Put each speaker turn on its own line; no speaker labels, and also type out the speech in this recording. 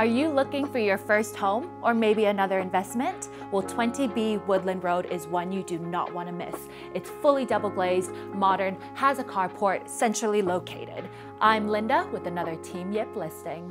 Are you looking for your first home or maybe another investment? Well, 20B Woodland Road is one you do not want to miss. It's fully double glazed, modern, has a carport, centrally located. I'm Linda with another Team Yip listing.